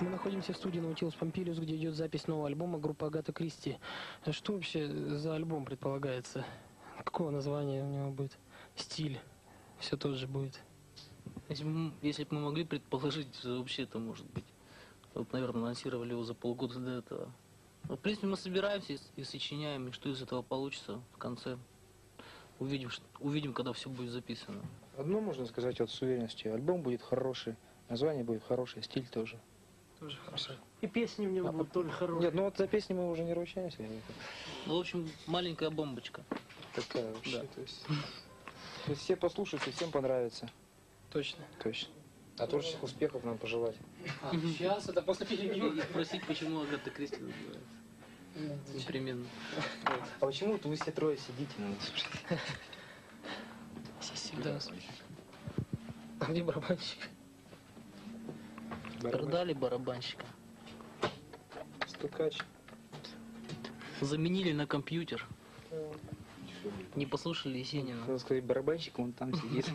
Мы находимся в студии Наутилус Помпилиус, где идет запись нового альбома группы Агата Кристи. Что вообще за альбом предполагается? Какого названия у него будет? Стиль? Все тот же будет. Если бы, мы- если бы мы могли предположить, что вообще это может быть. Вот, наверное, анонсировали его за полгода до этого. Ну, в принципе, мы собираемся и, и сочиняем, и что из этого получится в конце. Увидим, ш- увидим, когда все будет записано. Одно можно сказать вот с уверенностью. Альбом будет хороший, название будет хорошее, стиль тоже. Тоже хорошо. И песни в нем будут тоже хорошие. Нет, ну вот за песни мы уже не ручаемся. Ну, в общем, маленькая бомбочка. Такая вообще, Да. то есть. то есть все послушают и всем понравится. Точно. Точно. А творческих успехов нам пожелать. сейчас, это после перерыва. И спросить, почему Агата Кристи называется. Непременно. А почему вот вы все трое сидите на нас? Всегда. А где барабанщик? Продали барабанщика. Стукач. Заменили на компьютер. Не послушали Есенина. Сказать, барабанщик, он там сидит.